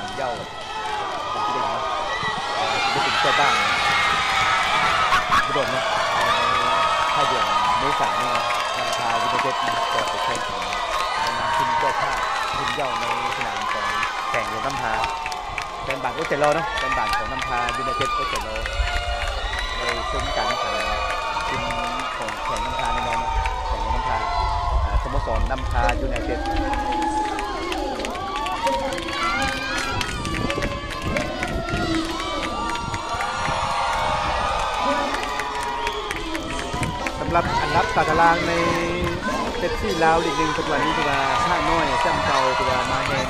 ผมเย้าผมคิดเองนะไม่ถึงเจ้าบ้างกระโดดนะค่ายเดือนเมษาเนี่ยนะนาคาวินเทจนะเปิดไปแข่งขันนาทีมเจ้าภาพทีมเย้าในสนามของแข่งของน้ำพาแฟนบางก็เจ็ดโลนะแฟนบางของน้ำพาวินเทจก็เจ็ดโลในซุ้มการแข่งขันทีมของแข่งน้ำพาแน่นอนแข่งของน้ำพาสโมสรน้ำพายูไนเต็ด รับอันดับตารางในเซตที่ลาวลีกหนึ่งปัจจุบันนี้ถือว่าช่างน้อยแซมเก่าถือว่ามาแหง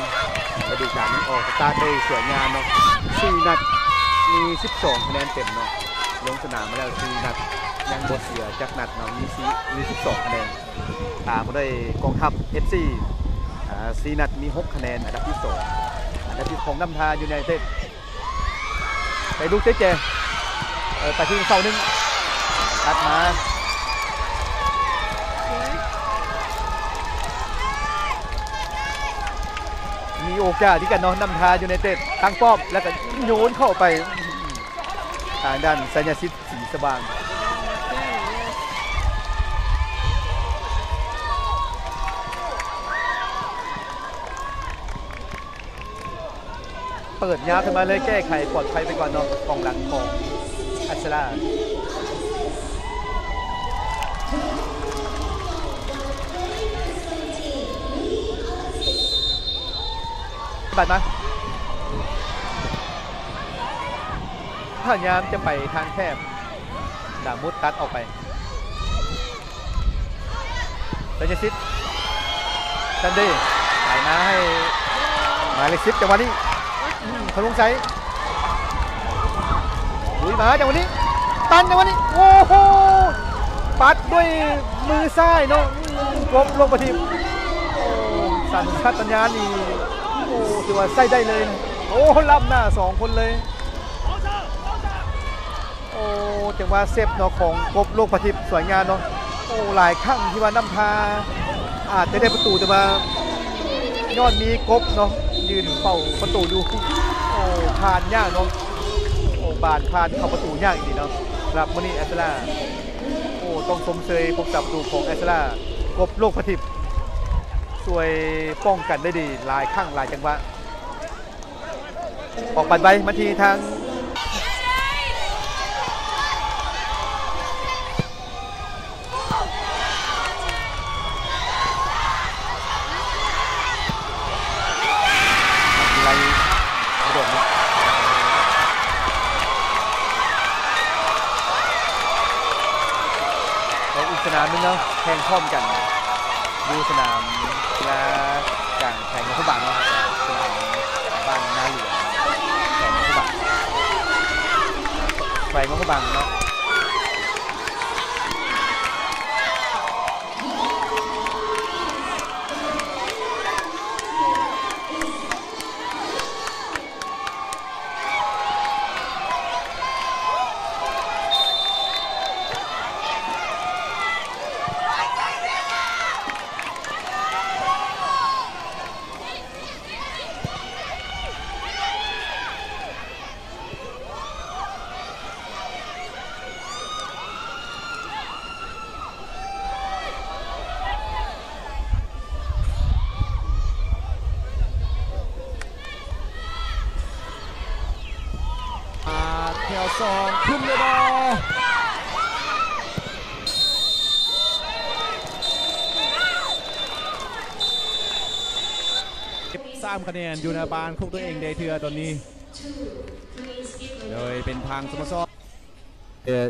ฤดูกาลนี้ออกสตาร์ทได้สวยงามเนาะ4นัดมี 12 คะแนนเต็มเนาะลงสนามมาแล้ว4นัดยังบทเสียจากนัดเนาะมีสีมี12 คะแนน ตามมาด้วยกองทัพ FC อ่า4นัดมี 6 คะแนนอันดับที่ 2 อันดับที่ของน้ำทาอยูไนเต็ดไปดูเจ๊เจเออไปที่เสาหนึ่งตัดมา มีโอกาสที่กันเนาะนำทาอยูไนเต็ดตั้งป้อมแล้วก็โยนเข้าไปทางด้านสัญญาสิทธิ์สีสว่างเปิดยาวขึ้นมาเลยแก้ไขปลอดภัยไปก่อนเนาะกองหลังของอัชรา บัดมาพยายามจะไปทางแคบดามุดตัดออกไปสัญญาสิทธิ์ซันดย์ไหลมาให้หมายเลขสิบจังหวะนี้ทะลุงไซลุยมาจังหวะนี้ ตันจังหวะนี้ โอ้โห ปัดด้วยมือซ้ายเนาะกลบลงประทีมโอ้สัญชาตญาณนี่ โอ้ถือว่าใส่ได้เลยนะโอ้รับหน้าสองคนเลย โอ้จังหวะเซฟเนาะของกบโลกประทิปสวยงามเนาะโอ้หลายครั้งที่ว่าน้ำพา อาจจะได้ประตูแต่ว่ายอดมีกบเนาะยืนเฝ้าประตูดูโอ้ผ่านยากเนาะโอ้บานผ่านเข้าประตูยากอีกทีเนาะรับวันนี้แอสลาโอ้ต้องสมเชยพบกับประตูของแอสลากบโลกประทิป สวยป้องกันได้ดีหลายครั้งหลายจังหวะออกบัตรใบมาทีทางมีไรกระโดดนะแล้วอีกสนามนึงเนาะแข่งพร้อมกัน ดูสนามกีฬากางแข่งนกบังเนาะสนามบ้านนาหลวงแข่งนกบังแข่งนกบังเนาะ มาแถว สองขึ้นเลยบอเก็บสามคะแนนอยู่ในบานคุกตัวเองได้เทือตอนนี้ โดยเป็นทางสโมสรเอ่อ